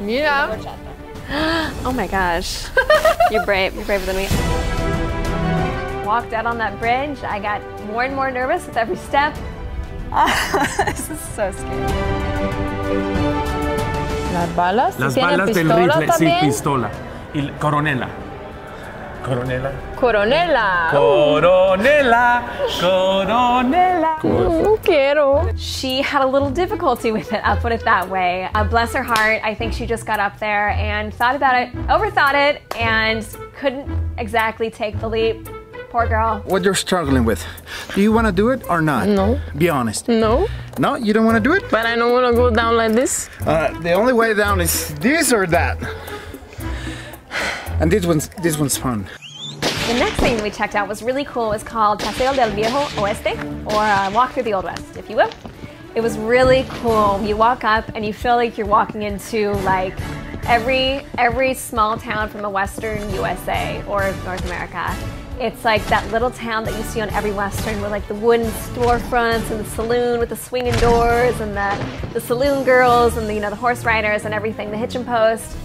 Mira. Oh my gosh. You're brave. You're braver than me. Walked out on that bridge. I got more and more nervous with every step. this is so scary. Las balas. Las balas del pistola rifle, también? sí, pistola. Y coronela. Coronela. Coronela. Coronela. Coronela. No quiero. She had a little difficulty with it, I'll put it that way. Uh, bless her heart, I think she just got up there and thought about it, overthought it, and couldn't exactly take the leap. Poor girl. What you're struggling with. Do you want to do it or not? No. Be honest. No, No, you don't want to do it? but I don't want to go down like this. Uh, the only way down is this or that. And this one's this one's fun. The next thing we checked out was really cool. It was called Paseo del Viejo Oeste, or uh, Walk Through the Old West, if you will. It was really cool. You walk up and you feel like you're walking into like every every small town from the Western USA or North America. It's like that little town that you see on every Western with like the wooden storefronts and the saloon with the swinging doors and the, the saloon girls and the, you know, the horse riders and everything, the hitching post.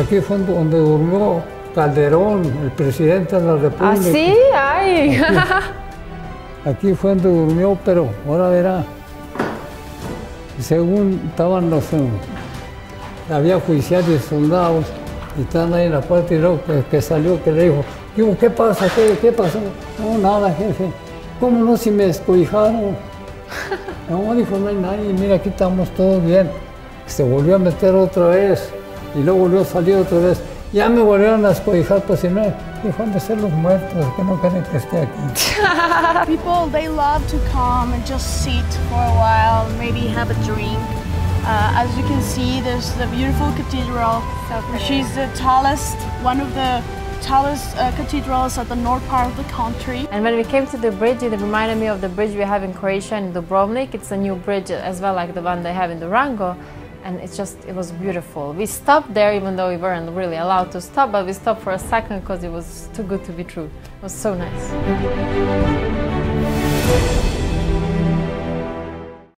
Aquí fue donde durmió Calderón, el presidente de la República. ¿Ah, sí? Ay. Aquí fue donde durmió, pero ahora verá. Según estaban los. eh, había juiciales y soldados y estaban ahí en la puerta y luego que, que salió que le dijo: "Digo, ¿Qué pasa? ¿Qué, qué pasó? No, nada, jefe. ¿Cómo no si me descobijaron? No, dijo, no hay nadie. Mira, aquí estamos todos bien. Se volvió a meter otra vez y luego volvió a salir otra vez. Ya me volvieron a descobijar, pues si no, dijo, han de ser los muertos, que no quieren que esté aquí. People, they love to come and just sit for a while, maybe have a drink. Uh, as you can see, there's the beautiful cathedral. She's the tallest, one of the tallest uh, cathedrals at the north part of the country. And when we came to the bridge, it reminded me of the bridge we have in Croatia in Dubrovnik. It's a new bridge as well, like the one they have in Durango. And it's just, it was beautiful. We stopped there, even though we weren't really allowed to stop, but we stopped for a second because it was too good to be true. It was so nice.